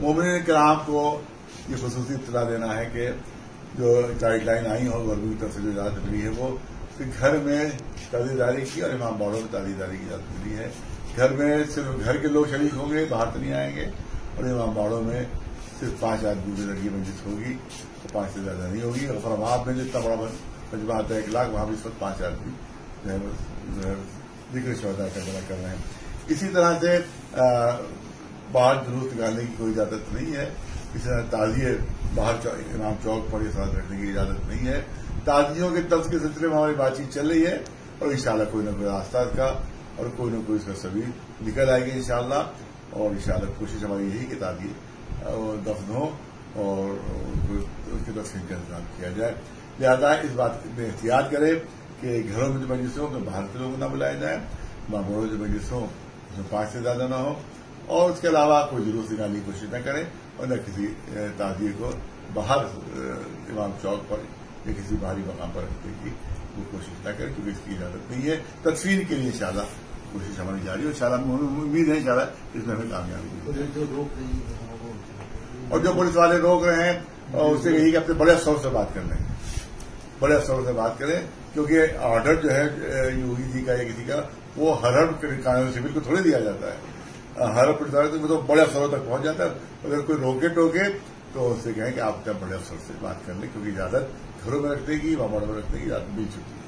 मोमिन कराम को ये खसूस इतला देना है कि जो गाइडलाइन आई हो गवर्नमेंट की तरफ़ से जो इजाज़त मिली है, वो कि घर में ताजीदारी की और इमाम बाड़ों में ताजीदारी की इजाज़त मिली है। घर में सिर्फ़ घर के लोग शरीक होंगे, बाहर तो नहीं आएँगे और इमाम बाड़ों में सिर्फ़ पाँच आदमी की लड़की मस्जिद होगी तो पाँच से ज़्यादा नहीं होगी। और फरमाब में जितना बड़ा मजमा आता है, एक लाख, वहाँ भी वक्त पाँच आदमी जो है ज़िक्र शहदा का कर रहे हैं। इसी तरह से बाहर जुलूस निकालने की कोई इजाज़त नहीं है। इसी ताजिए बाहर इमाम चौक पर यह रखने की इजाज़त नहीं है। ताजियों के तर्ज के सिलसिले में हमारी बातचीत चल रही है और इंशाल्लाह कोई ना कोई रास्ता का और कोई ना कोई इसका सभी निकल आएगी इंशाल्लाह। और इंशाल्लाह कोशिश हमारी यही कि ताजिए दफन हो और उसके दफन का इंतज़ाम किया जाए। लिहाजा इस बात में एहतियात करें कि घरों में जो मजलिस हो तो बाहर के लोग न बुलाए जाए। मामूलों जो मजलिस हो, उसमें पाँच से ज़्यादा न हो। और उसके अलावा कोई जुलूस निकालने की कोशिश न करें और न किसी ताजिए को बाहर इमाम चौक पर या किसी बाहरी मकाम पर रखने की वो कोशिश न करें क्योंकि इसकी इजाज़त नहीं है। तस्वीर के लिए इंशाल्लाह कोशिश हमारी जारी है इंशाल्लाह उम्मीद है इंशाल्लाह इसमें हमें कामयाबी रोक रही और जो पुलिस वाले रोक रहे हैं और उससे यही कि अपने बड़े अफसरों से बात कर लें। बड़े अफसरों से बात करें क्योंकि ऑर्डर जो है योगी जी का या किसी का वो हर हर कानून सिविल को थोड़े दिया जाता है। हर प्रचार तो बड़े अफसरों तक पहुँच जाता है। अगर कोई रोके टोके तो उससे कहें कि आप क्या बड़े अफसर से बात कर लें, क्योंकि इजाज़त घरों में रखने की वहाँ बड़ों में रखने की मिल चुकी है।